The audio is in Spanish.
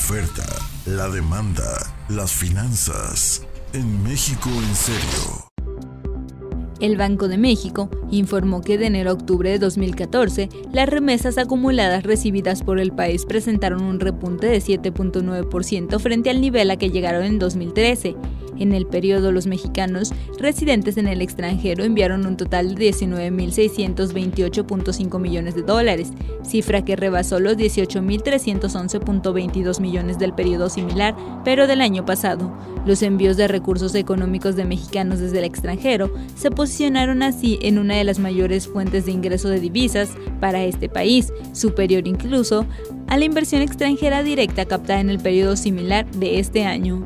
oferta, la demanda, las finanzas. En México en serio. El Banco de México informó que de enero a octubre de 2014 las remesas acumuladas recibidas por el país presentaron un repunte de 7.9% frente al nivel a que llegaron en 2013 en el periodo, los mexicanos residentes en el extranjero enviaron un total de 19.628.5 millones de dólares, cifra que rebasó los 18.311.22 millones del periodo similar, pero del año pasado. Los envíos de recursos económicos de mexicanos desde el extranjero se posicionaron así en una de las mayores fuentes de ingreso de divisas para este país, superior incluso a la inversión extranjera directa captada en el periodo similar de este año.